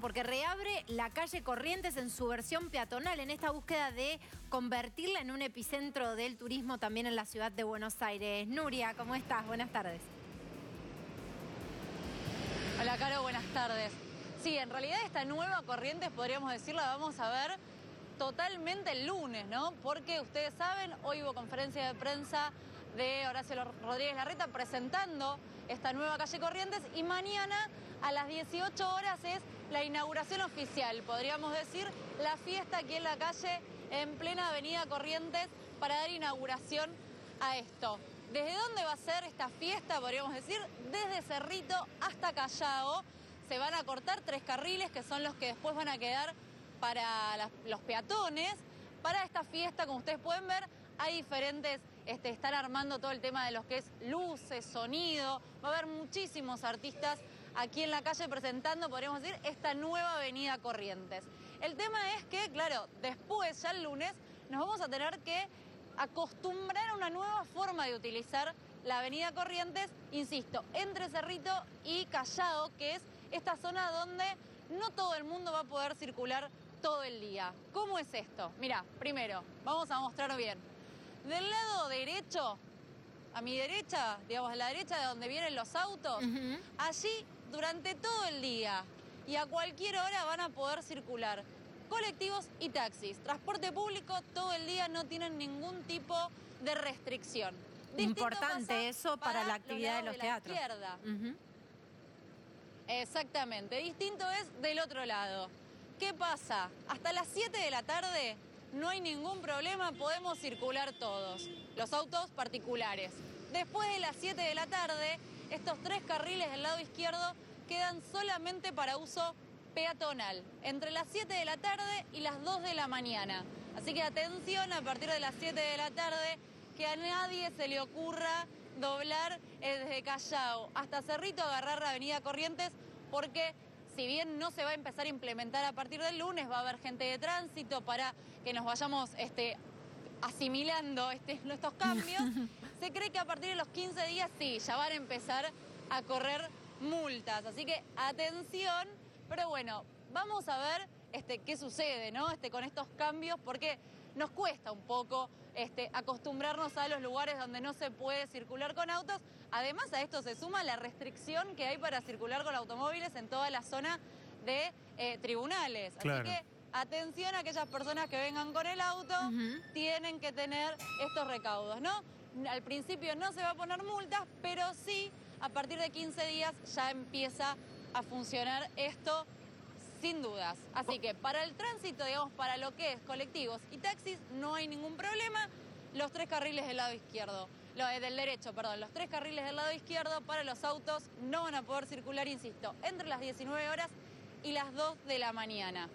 porque reabre la calle Corrientes en su versión peatonal, en esta búsqueda de convertirla en un epicentro del turismo también en la ciudad de Buenos Aires. Nuria, ¿cómo estás? Buenas tardes. Hola, Caro, buenas tardes. Sí, en realidad esta nueva Corrientes, podríamos decirla, vamos a ver totalmente el lunes, ¿no? Porque ustedes saben, hoy hubo conferencia de prensa de Horacio Rodríguez Larreta presentando esta nueva calle Corrientes y mañana a las 18 horas es la inauguración oficial, podríamos decir, la fiesta aquí en la calle en plena avenida Corrientes para dar inauguración a esto. ¿Desde dónde va a ser esta fiesta? Podríamos decir, desde Cerrito hasta Callao. Se van a cortar tres carriles que son los que después van a quedar para los peatones. Para esta fiesta, como ustedes pueden ver, hay diferentes, este, están armando todo el tema de los que es luces, sonido. Va a haber muchísimos artistas aquí en la calle presentando, podríamos decir, esta nueva avenida Corrientes. El tema es que, claro, después, ya el lunes, nos vamos a tener que acostumbrar a una nueva forma de utilizar la avenida Corrientes, insisto, entre Cerrito y Callao, que es esta zona donde no todo el mundo va a poder circular todo el día. ¿Cómo es esto? Mira, primero, vamos a mostrarlo bien. Del lado derecho, a mi derecha, digamos, a la derecha de donde vienen los autos, allí durante todo el día y a cualquier hora van a poder circular colectivos y taxis. Transporte público todo el día no tienen ningún tipo de restricción. Importante eso para, la actividad de los teatros. izquierda. Exactamente. Distinto es del otro lado. ¿Qué pasa? Hasta las 7 de la tarde no hay ningún problema, podemos circular todos, los autos particulares. Después de las 7 de la tarde, estos tres carriles del lado izquierdo quedan solamente para uso peatonal, entre las 7 de la tarde y las 2 de la mañana. Así que atención a partir de las 7 de la tarde, que a nadie se le ocurra doblar desde Callao hasta Cerrito, agarrar la avenida Corrientes, porque si bien no se va a empezar a implementar a partir del lunes, va a haber gente de tránsito para que nos vayamos este, asimilando este, estos cambios, se cree que a partir de los 15 días sí, ya van a empezar a correr multas. Así que atención, pero bueno, vamos a ver este, qué sucede ¿no? este, con estos cambios, porque nos cuesta un poco este, acostumbrarnos a los lugares donde no se puede circular con autos. Además, a esto se suma la restricción que hay para circular con automóviles en toda la zona de eh, tribunales. Así que atención a aquellas personas que vengan con el auto, tienen que tener estos recaudos, ¿no? Al principio no se va a poner multas, pero sí, a partir de 15 días ya empieza a funcionar esto sin dudas. Así que para el tránsito, digamos, para lo que es colectivos y taxis, no hay ningún problema. Los tres carriles del lado izquierdo, lo, eh, del derecho, perdón, los tres carriles del lado izquierdo para los autos no van a poder circular, insisto, entre las 19 horas y las 2 de la mañana.